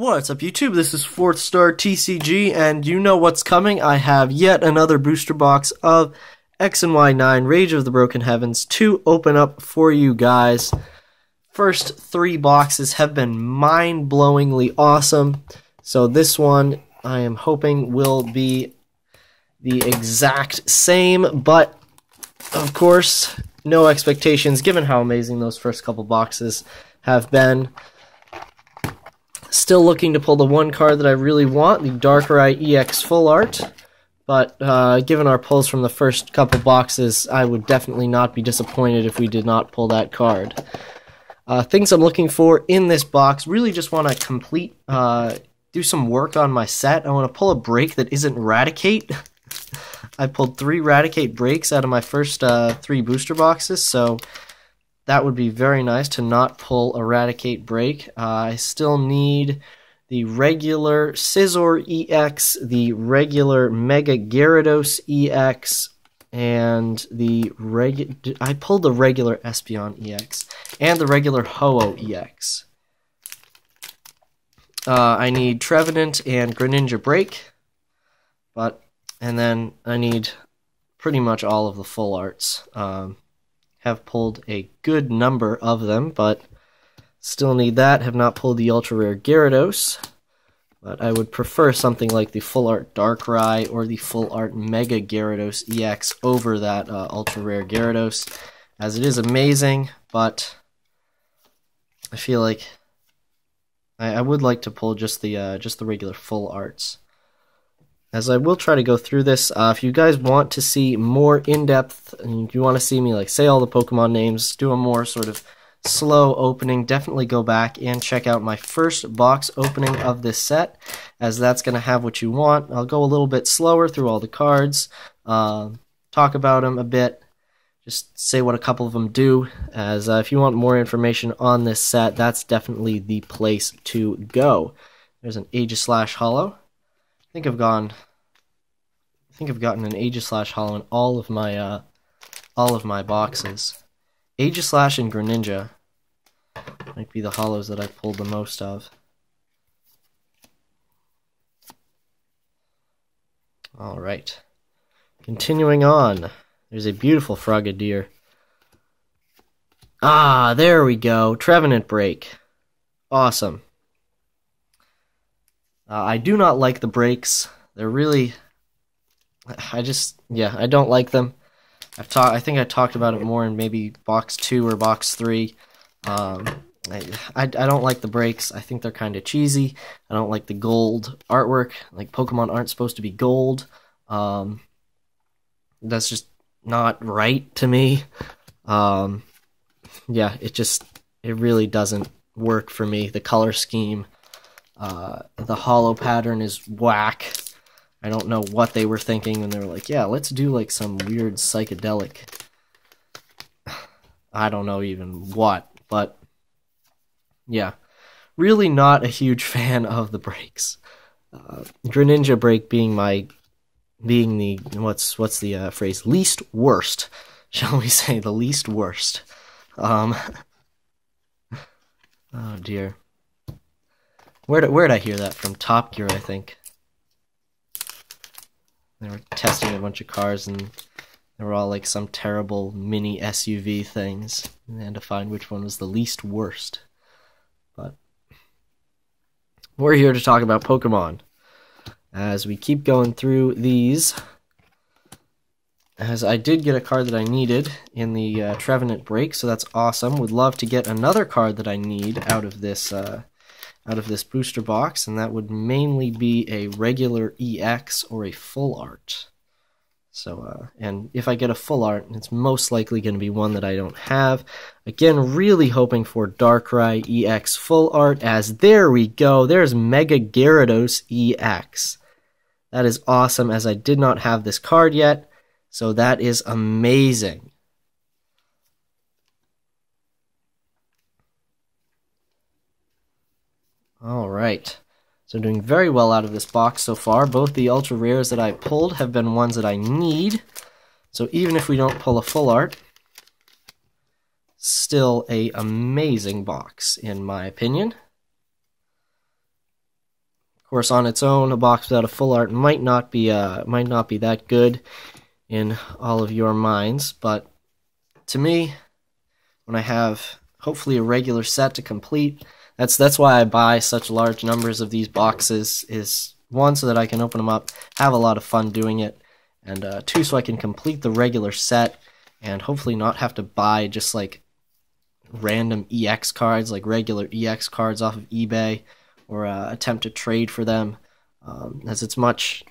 What's up YouTube? This is Fourth Star TCG and you know what's coming. I have yet another booster box of X and Y9 Rage of the Broken Heavens to open up for you guys. First three boxes have been mind-blowingly awesome. So this one I am hoping will be the exact same, but of course, no expectations given how amazing those first couple boxes have been. Still looking to pull the one card that I really want, the Darkrai EX Full Art. But uh, given our pulls from the first couple boxes, I would definitely not be disappointed if we did not pull that card. Uh, things I'm looking for in this box, really just want to complete, uh, do some work on my set. I want to pull a break that isn't Raticate. I pulled three Raticate breaks out of my first uh, three booster boxes, so that would be very nice to not pull a Raticate Break. Uh, I still need the regular Scizor EX, the regular Mega Gyarados EX, and the reg. I pulled the regular Espeon EX and the regular Ho-Oh EX. Uh, I need Trevenant and Greninja Break, but and then I need pretty much all of the full arts. Um, have pulled a good number of them, but still need that. Have not pulled the ultra rare Gyarados, but I would prefer something like the full art Darkrai or the full art Mega Gyarados EX over that uh, ultra rare Gyarados, as it is amazing, but I feel like I, I would like to pull just the uh, just the regular full arts as I will try to go through this. Uh, if you guys want to see more in-depth, and you want to see me like say all the Pokemon names, do a more sort of slow opening, definitely go back and check out my first box opening of this set, as that's going to have what you want. I'll go a little bit slower through all the cards, uh, talk about them a bit, just say what a couple of them do, as uh, if you want more information on this set, that's definitely the place to go. There's an Aegislash Holo. I think I've gone. I think I've gotten an Aegislash Holo in all of my uh, all of my boxes. Aegislash and Greninja might be the holos that I've pulled the most of. All right. Continuing on, there's a beautiful Frogadier. Ah, there we go. Trevenant Break. Awesome. Uh, I do not like the breaks. They're really, I just, yeah, I don't like them. I've talked. I think I talked about it more in maybe box two or box three. Um, I, I, I don't like the breaks. I think they're kind of cheesy. I don't like the gold artwork. Like Pokemon aren't supposed to be gold. Um, that's just not right to me. Um, yeah, it just it really doesn't work for me. The color scheme. Uh, the holo pattern is whack. I don't know what they were thinking when they were like, yeah, let's do like some weird psychedelic. I don't know even what, but yeah, really not a huge fan of the breaks. Uh, Greninja break being my being the what's what's the uh, phrase least worst, shall we say the least worst. Um, oh dear. Where did where did I hear that from? Top Gear, I think. They were testing a bunch of cars and they were all like some terrible mini SUV things. And they had to find which one was the least worst. But we're here to talk about Pokemon. As we keep going through these, as I did get a card that I needed in the uh, Trevenant break, so that's awesome. Would love to get another card that I need out of this uh, out of this booster box, and that would mainly be a regular EX or a full art. So, uh, and if I get a full art, it's most likely going to be one that I don't have. Again, really hoping for Darkrai EX full art, as there we go. There's Mega Gyarados EX. That is awesome, as I did not have this card yet. So that is amazing. All right. So doing very well out of this box so far. Both the ultra rares that I pulled have been ones that I need. So even if we don't pull a full art, still a amazing box in my opinion. Of course, on its own, a box without a full art might not be uh, might not be that good in all of your minds, but to me, when I have hopefully a regular set to complete, that's that's why I buy such large numbers of these boxes. Is one so that I can open them up, have a lot of fun doing it, and uh, two so I can complete the regular set and hopefully not have to buy just like random EX cards, like regular EX cards off of eBay or uh, attempt to trade for them, um, as it's much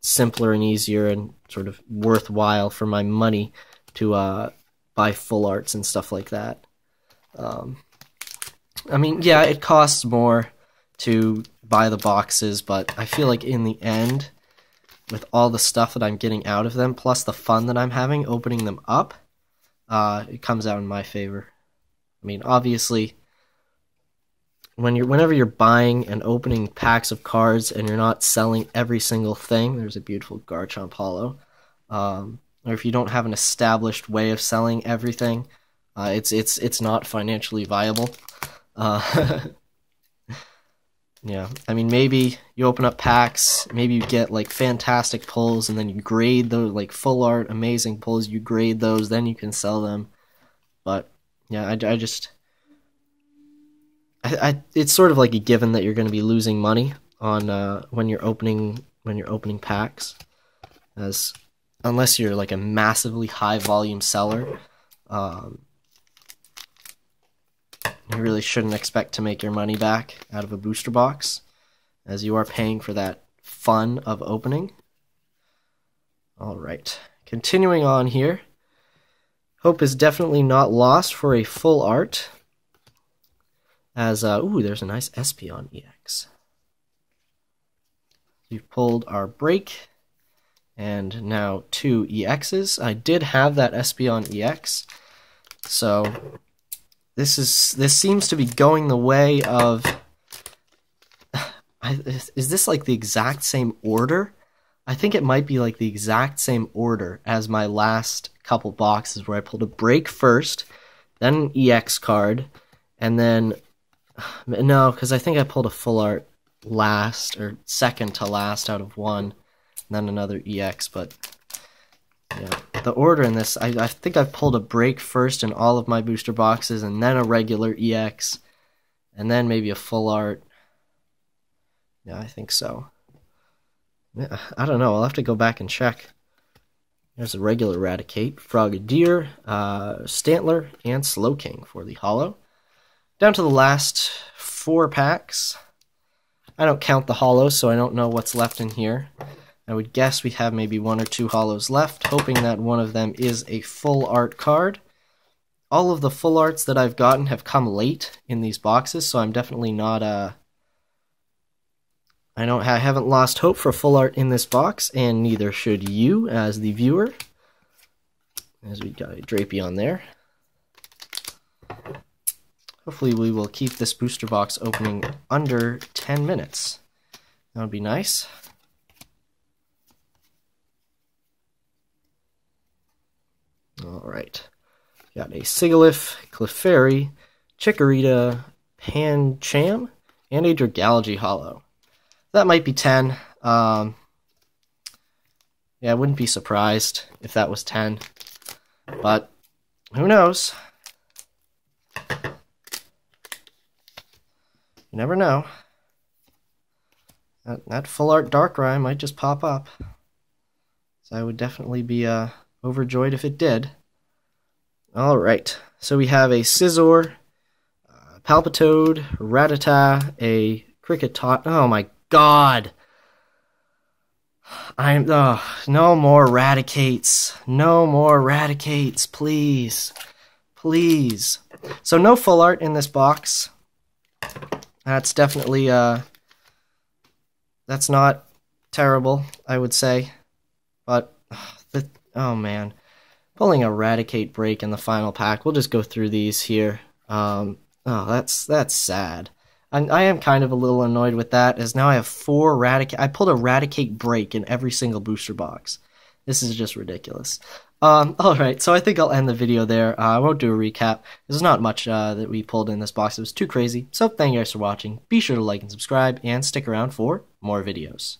simpler and easier and sort of worthwhile for my money to uh, buy full arts and stuff like that. Um, I mean, yeah, it costs more to buy the boxes, but I feel like in the end, with all the stuff that I'm getting out of them, plus the fun that I'm having opening them up, uh, it comes out in my favor. I mean, obviously, when you're whenever you're buying and opening packs of cards and you're not selling every single thing, there's a beautiful Garchomp Holo. Um, or if you don't have an established way of selling everything, uh, it's it's it's not financially viable. Uh, yeah, I mean maybe you open up packs, maybe you get like fantastic pulls, and then you grade those like full art, amazing pulls. You grade those, then you can sell them. But yeah, I, I just I, I, it's sort of like a given that you're going to be losing money on uh, when you're opening when you're opening packs, as unless you're like a massively high volume seller. Um, you really shouldn't expect to make your money back out of a booster box, as you are paying for that fun of opening. All right, continuing on here. Hope is definitely not lost for a full art. As, uh, ooh, there's a nice Espeon EX. We've pulled our break, and now two EXs. I did have that Espeon EX, so this is this seems to be going the way of. is this like the exact same order? I think it might be like the exact same order as my last couple boxes where I pulled a break first, then an EX card, and then no, because I think I pulled a full art last or second to last out of one, and then another EX. But yeah, the order in this, I, I think I've pulled a break first in all of my booster boxes, and then a regular EX, and then maybe a full art. Yeah, I think so. Yeah, I don't know. I'll have to go back and check. There's a regular Raticate, Frogadier, uh, Stantler, and Slowking for the Holo. Down to the last four packs. I don't count the holos, so I don't know what's left in here. I would guess we have maybe one or two holos left, hoping that one of them is a full art card. All of the full arts that I've gotten have come late in these boxes, so I'm definitely not uh I don't I haven't lost hope for full art in this box, and neither should you as the viewer. As we got a Drapion there. Hopefully we will keep this booster box opening under 10 minutes. That would be nice. Alright. Got a Sigilyph, Clefairy, Chikorita, Pancham, and a Dragalge Holo. That might be 10. Um, yeah, I wouldn't be surprised if that was 10. But who knows? You never know. That, that full art dark Darkrai might just pop up. So I would definitely be uh, overjoyed if it did. Alright, so we have a Scizor, uh, Palpitoad, Rattata, a Kricketot. Oh my god! I'm. Oh, no more Raticates. No more Raticates, please. Please. So, no full art in this box. That's definitely uh that's not terrible, I would say. But oh man. Pulling a Raticate break in the final pack. We'll just go through these here. Um oh that's that's sad. I, I am kind of a little annoyed with that, as now I have four Eradicate. I pulled a Raticate break in every single booster box. This is just ridiculous. Um, alright, so I think I'll end the video there. Uh, I won't do a recap. There's not much uh, that we pulled in this box. It was too crazy. So thank you guys for watching. Be sure to like and subscribe, and stick around for more videos.